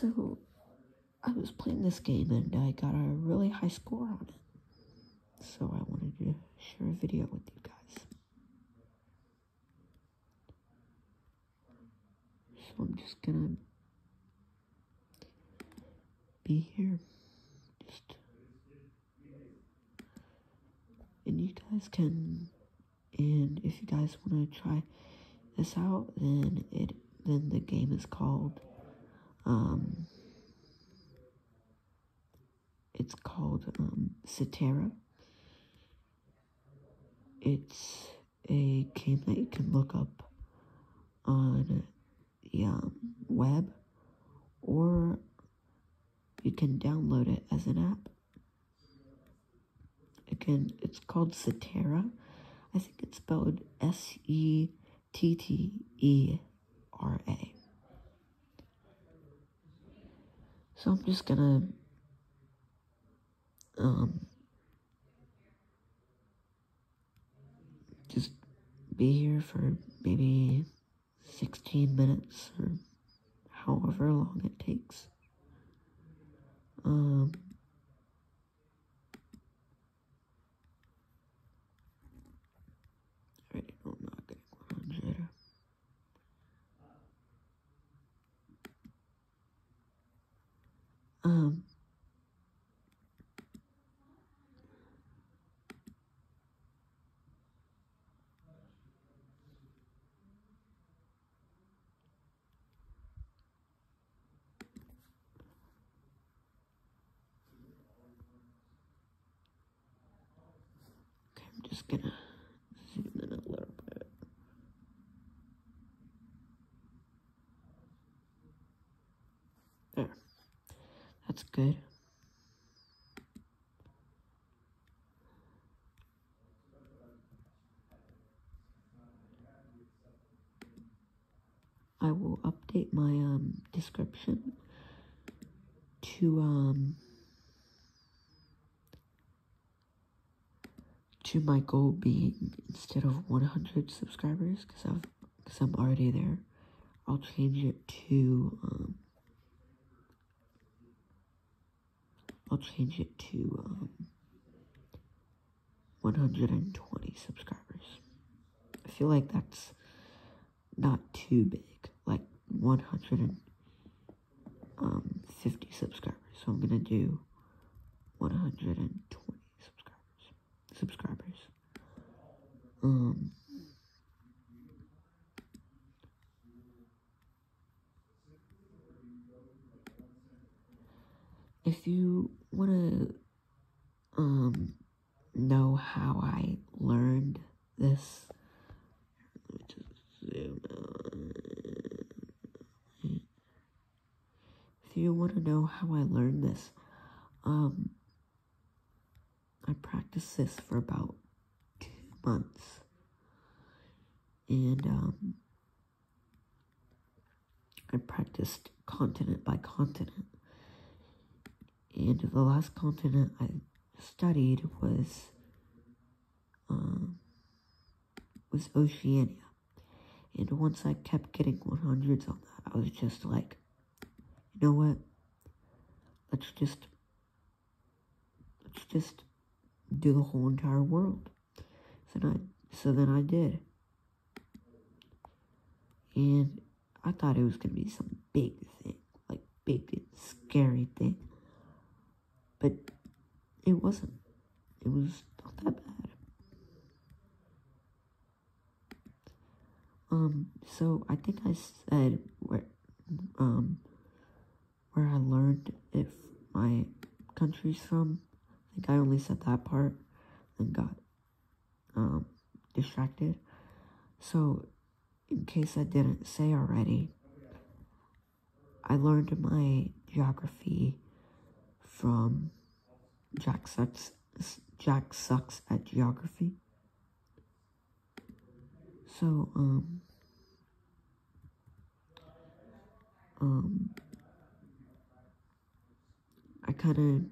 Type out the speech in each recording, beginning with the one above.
So, I was playing this game and I got a really high score on it. So, I wanted to share a video with you guys. So, I'm just gonna be here. Just. And you guys can. And if you guys want to try this out, then it then the game is called um, it's called um, Seterra. It's a game that you can look up on the um, web, or you can download it as an app. Again, it's called Seterra. I think it's spelled S E T T E R A. So I'm just gonna um just be here for maybe 16 minutes or however long it takes. Um Alright, I'm not getting 100. Um, I'm just gonna zoom in a little bit. There. That's good. I will update my um description to um to my goal being instead of 100 subscribers because I've because I'm already there. I'll change it to um I'll change it to um 120 subscribers. I feel like that's not too big, like 150 um, subscribers. So I'm gonna do 120 subscribers. Subscribers. Um. If you wanna um know how I learned this let me just zoom. If you want to know how I learned this, um, I practiced this for about two months, and um, I practiced continent by continent, and the last continent I studied was um, was Oceania. And once I kept getting 100s on that, I was just like, you know what? Let's just, let's just do the whole entire world. So then I, so then I did. And I thought it was going to be some big thing, like big and scary thing. But it wasn't. It was not that bad. Um, so I think I said where, um, where I learned if my country's from. I think I only said that part and got, um, distracted. So, in case I didn't say already, I learned my geography from Jack Sucks, Jack Sucks at Geography. So, um, um, I kind of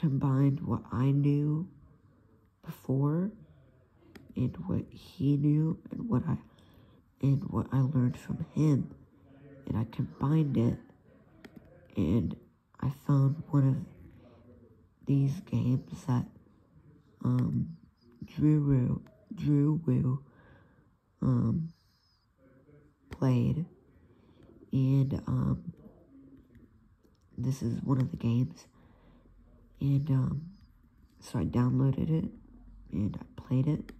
combined what I knew before and what he knew and what I and what I learned from him and I combined it, and I found one of these games that um, Drew Drew Wu um, played, and um, this is one of the games, and um, so I downloaded it and I played it,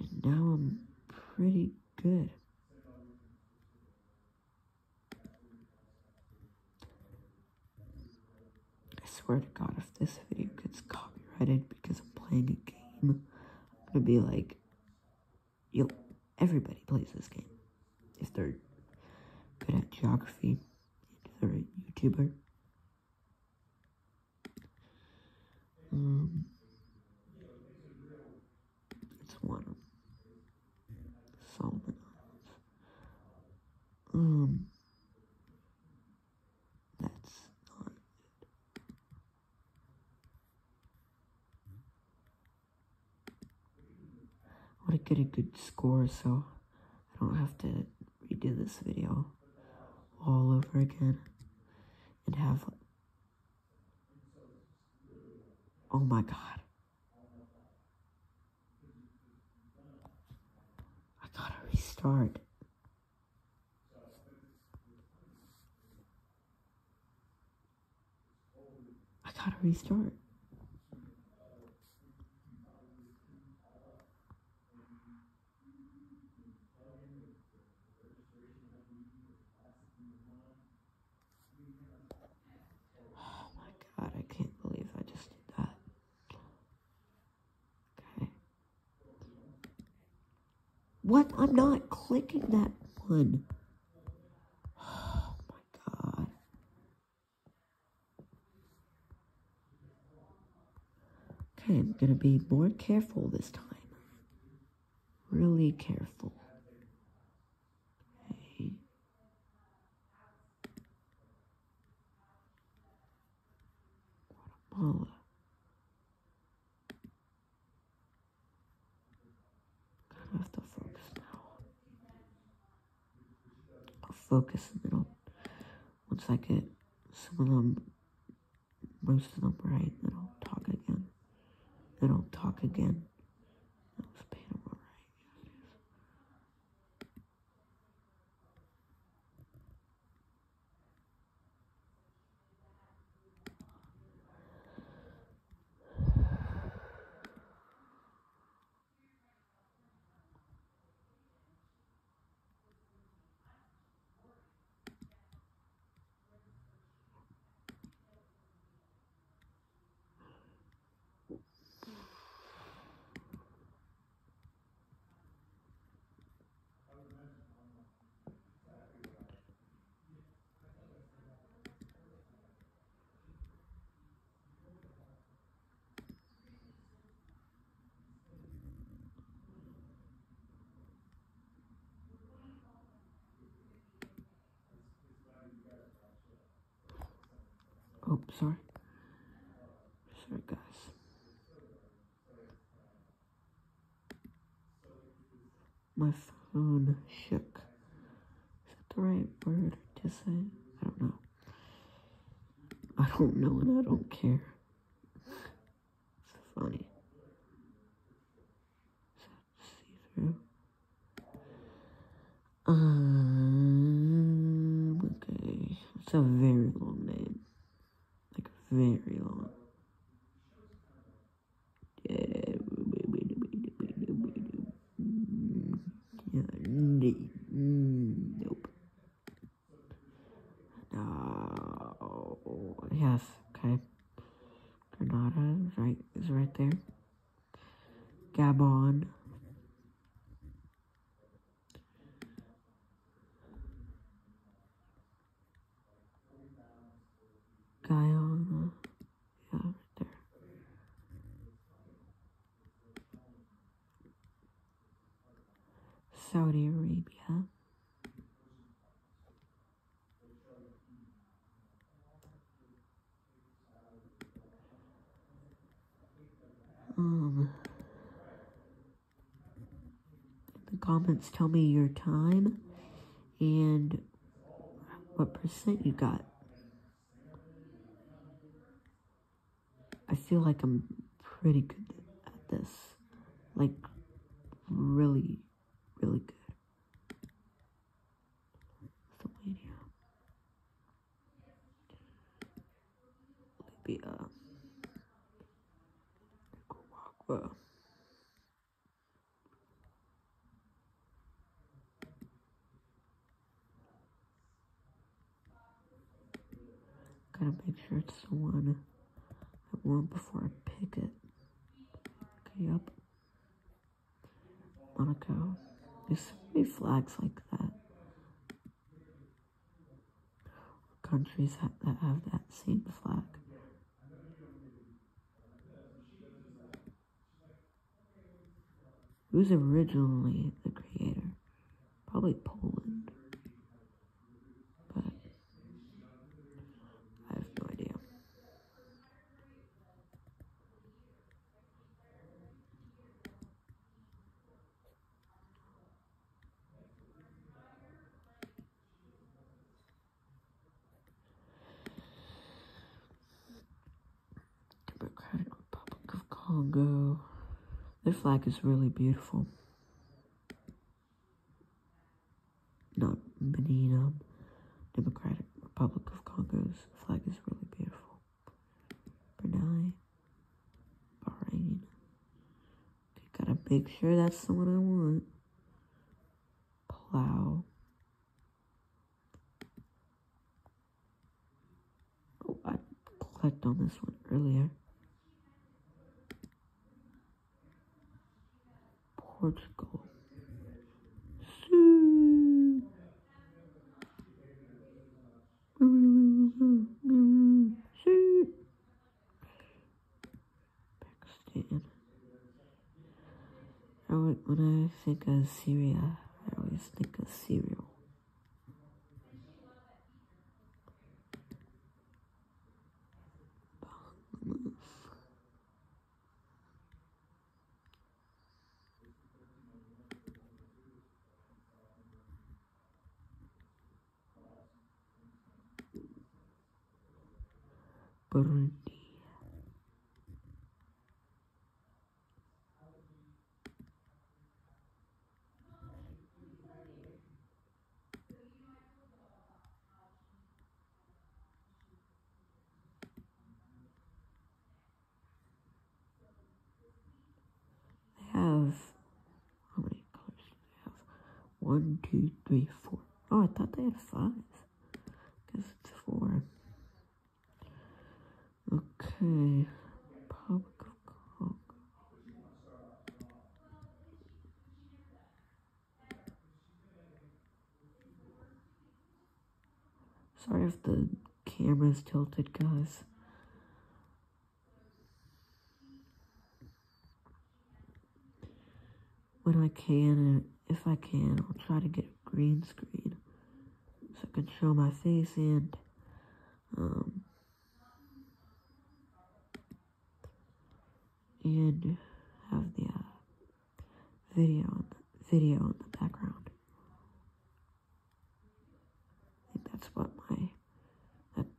and now I'm pretty good. I swear to God, if this video gets copyrighted because I'm playing a game, I'm gonna be like, yo, everybody plays this game. If they're good at geography, they're a YouTuber. Um, it's one of Solomon. Um, that's not it. I want get a good score so I don't have to redo this video all over again and have oh my god. I gotta restart. I gotta restart Oh my god, I can't believe I just did that. Okay. What? I'm not clicking that one. Oh my god. Okay, I'm gonna be more careful this time. Really careful. Okay. Guatemala. Kind have to focus now. I'll focus then I'll, once I get some of them, most of them right, then I'll talk again. Then I'll talk again. Sorry. Sorry, guys. My phone shook. Is that the right word to say? I don't know. I don't know and I don't care. It's funny. See through? Um, okay. It's a very long name. Very long. Yeah, nee, mm, nope. No. Yes, okay. Granada is right is right there. Gabon. Guyana. Yeah, right there. Saudi Arabia. Um, in the comments, tell me your time and what percent you got. I feel like I'm pretty good at this. Like, really, really good. Lithuania. Libya. Nicaragua. It's the one I want before I pick it. Okay, yep. Monaco. There's so many flags like that. Countries ha- that have that same flag. Who's originally the creator? Probably Poland. But I have no idea. Democratic Congo. Their flag is really beautiful. Not Benin, um, Democratic Republic of Congo's flag is really beautiful. Brunei, Bahrain. Gotta make sure that's the one I want. Plow. Oh, I clicked on this one earlier. хочет One, two, three, four. Oh, I thought they had five. Guess it's four. Okay. Congo. Sorry if the camera's tilted, guys. When I can, if I can, I'll try to get a green screen so I can show my face and um, and have the uh, video on the video in the background. I think that's what my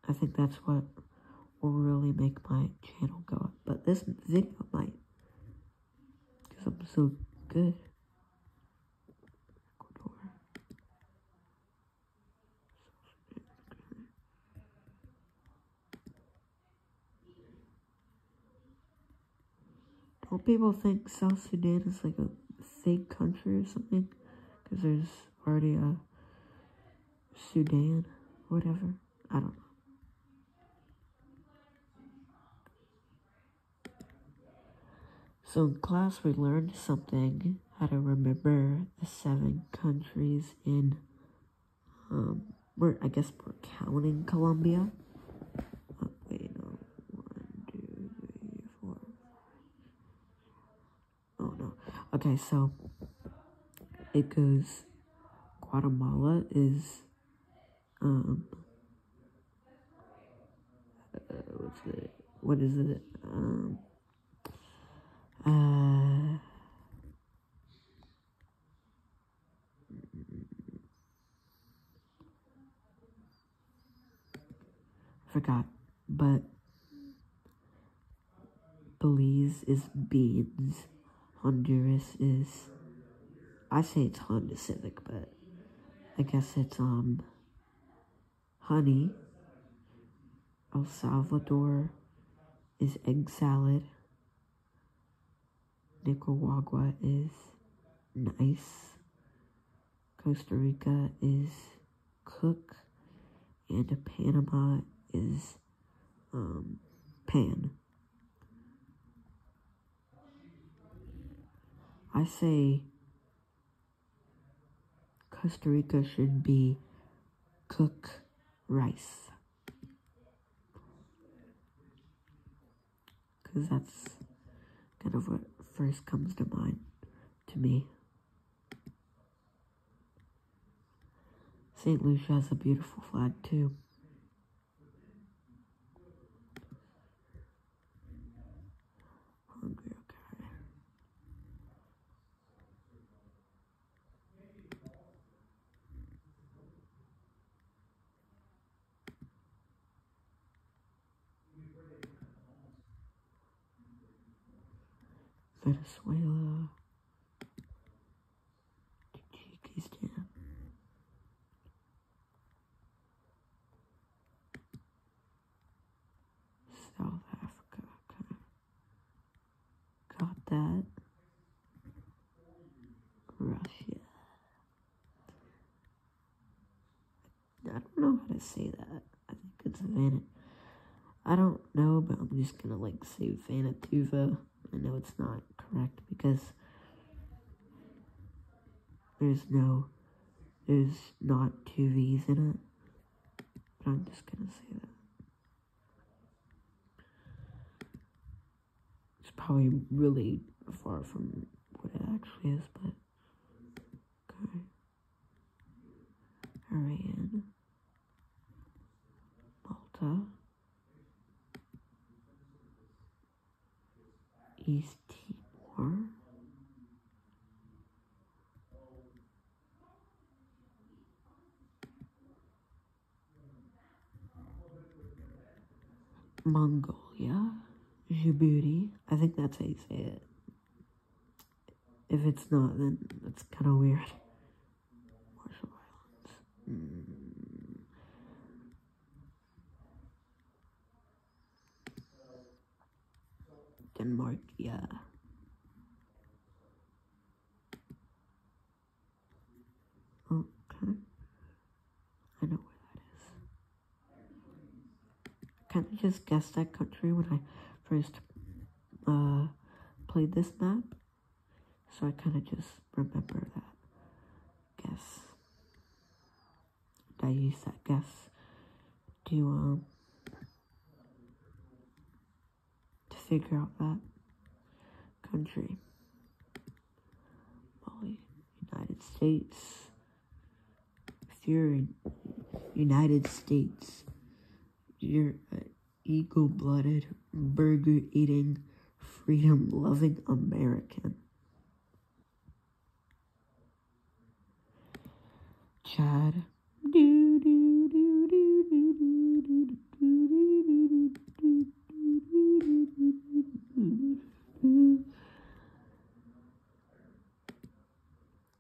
I think that's what will really make my channel go up. But this video might because I'm so good. People think South Sudan is like a fake country or something? Because there's already a Sudan, whatever. I don't know. So in class we learned something how to remember the seven countries in um we're I guess we're counting Colombia. Okay, so it goes Guatemala is um uh, what's it? What is it? Um uh forgot, but Belize is beans. Honduras is, I say it's Honda Civic, but I guess it's, um, honey. El Salvador is egg salad. Nicaragua is nice. Costa Rica is cook. And Panama is um, pan. I say Costa Rica should be cook rice. Because that's kind of what first comes to mind to me. St. Lucia has a beautiful flag too. Hungry, okay. Venezuela. Tajikistan. South Africa. Okay. Got that. Russia. I don't know how to say that. I think it's Vanat. I don't know, but I'm just gonna like say Vanuatu. I know it's not correct because there's no, there's not two V's in it. But I'm just gonna say that. It's probably really far from what it actually is, but Mongolia, Djibouti. I think that's how you say it. If it's not, then that's kind of weird. Marshall Islands. Mm. Denmark, yeah. Okay. I know where that is. I kind of just guessed that country when I first uh, played this map. So I kind of just remember that guess. I use that guess to um to figure out that country. Mali, United States. If you're in United States, you're an eagle blooded, burger eating, freedom loving American. Chad.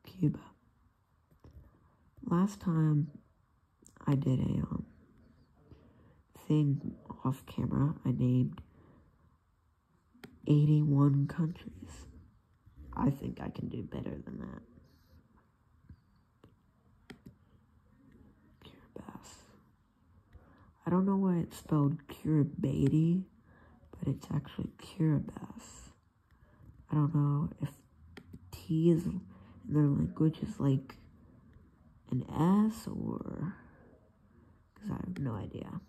Cuba. Last time I did a um, thing off camera, I named 81 countries. I think I can do better than that. I don't know why it's spelled Kiribati, but it's actually Kiribati. I don't know if T is in their language is like an S or because I have no idea.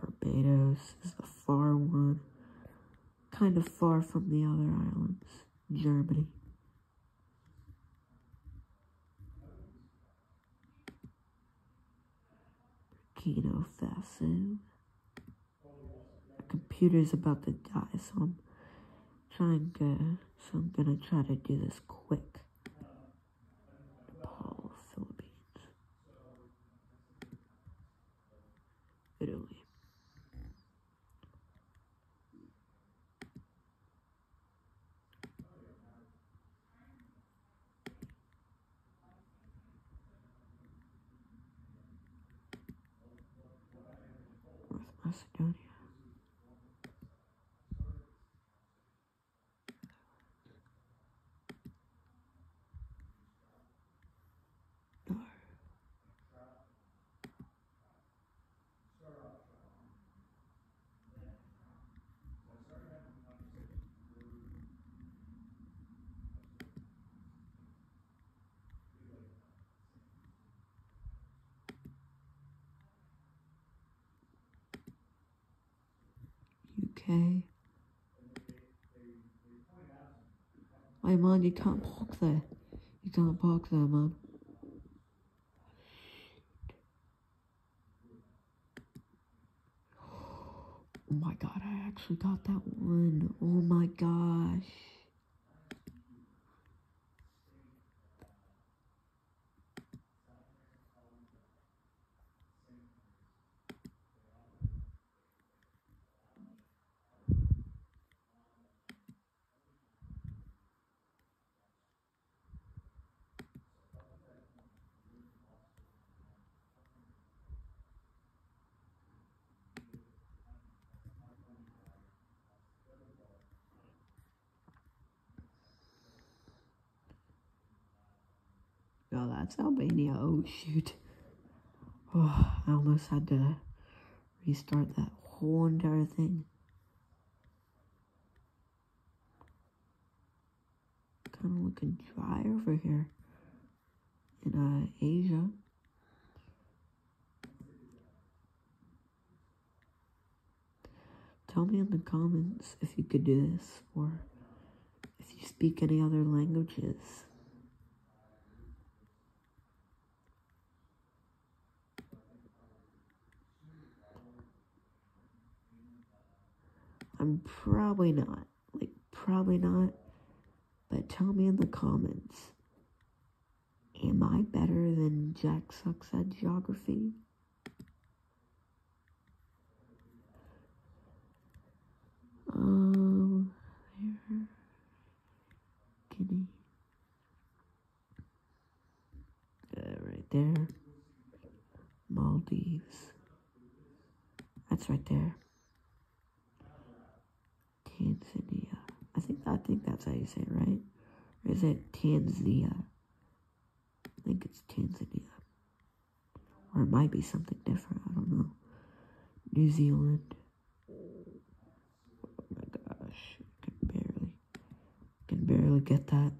Barbados is the far one, kind of far from the other islands. Germany. Burkina Faso. My computer's about to die, so I'm trying to, so I'm gonna try to do this quick. UK. Hey man, you can't park there. You can't park there, man. Oh my god, I actually got that one. Oh my gosh. That's Albania. Oh shoot. Oh, I almost had to restart that whole entire thing. Kind of looking dry over here in uh, Asia. Tell me in the comments if you could do this or if you speak any other languages. I'm probably not. Like, probably not. But tell me in the comments. Am I better than Jack Sucks at Geography? Um, here. Guinea. Uh, right there. Maldives. That's right there. Tanzania. I think that's how you say it, right? Or is it Tanzania? I think it's Tanzania. Or it might be something different. I don't know. New Zealand. Oh my gosh. I can barely can barely get that.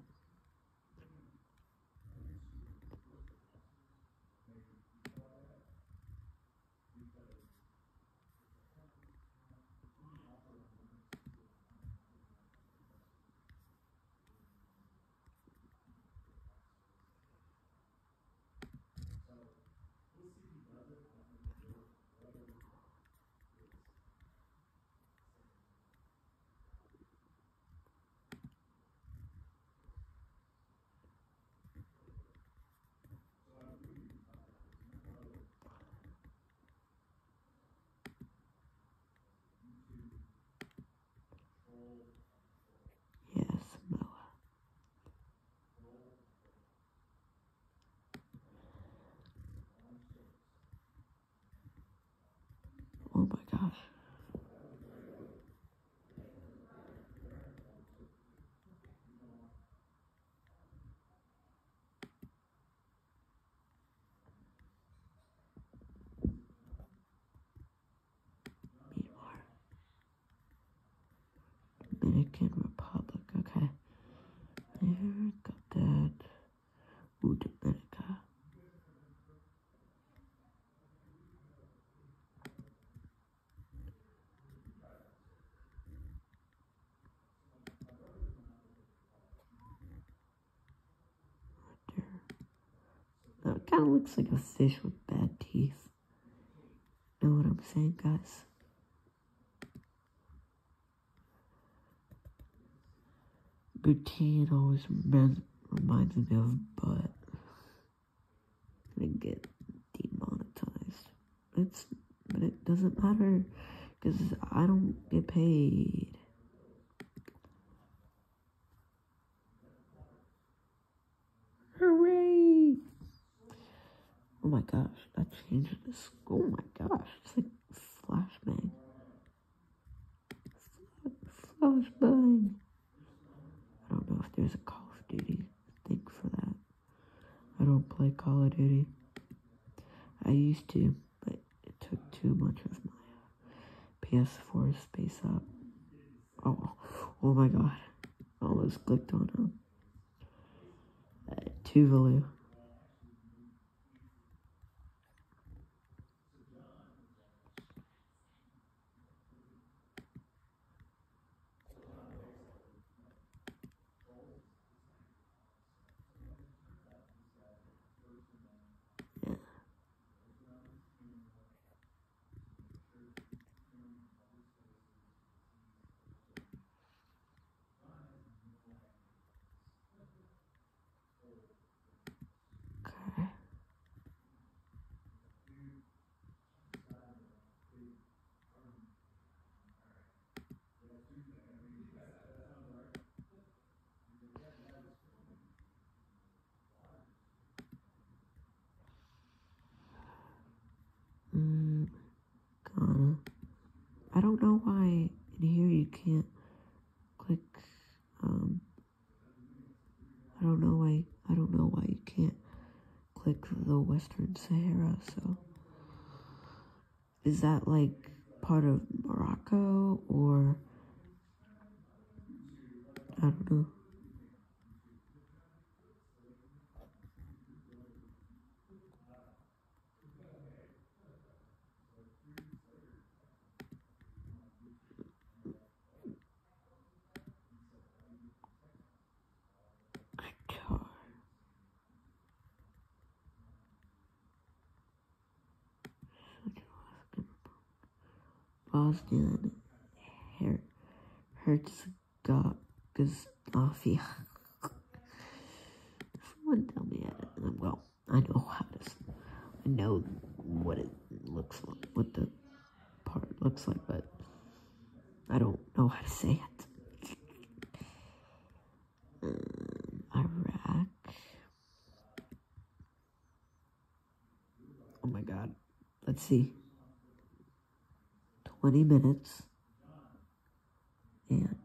Dominican Republic, okay. There, got that. Ooh, Dominica. Right there. That kind of looks like a fish with bad teeth. Know what I'm saying, guys? Bhutan always reminds, reminds me of butt. Gonna get demonetized. It's, but it doesn't matter because I don't get paid. Hooray! Oh my gosh, that changed the school. Oh my gosh, it's like flashbang. Flashbang. I don't know if there's a Call of Duty thing for that. I don't play Call of Duty. I used to, but it took too much of my PS4 space up. Oh, oh my god. I almost clicked on him. Uh, Tuvalu. Okay. Mm, Ghana. I don't know why in here you can't click. Um, I don't know why. I don't know why you can't click the Western Sahara. So, is that like part of Morocco or I don't know. Bosnian Her Herzegovina. Someone tell me how to, well, I know how to, I know what it looks like, what the part looks like, but I don't know how to say it. Um, Iraq. Oh my god. Let's see. 20 minutes. And.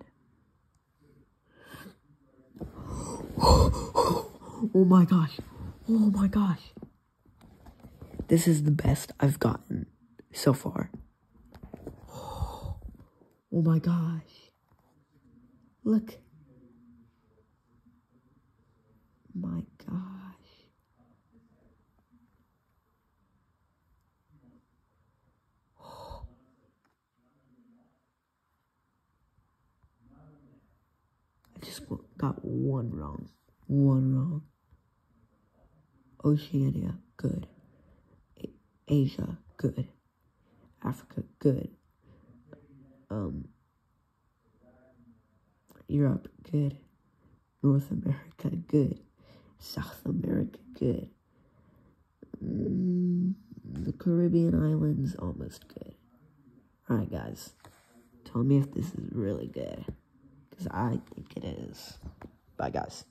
Oh my gosh. Oh my gosh. This is the best I've gotten so far. Oh my gosh. Look. My gosh. I just got one wrong. One wrong. Oceania, good. A- Asia, good. Africa, good. Um, Europe, good. North America, good. South America, good. Mm, the Caribbean islands, almost good. Alright, guys. Tell me if this is really good. Because I think it is. Bye, guys.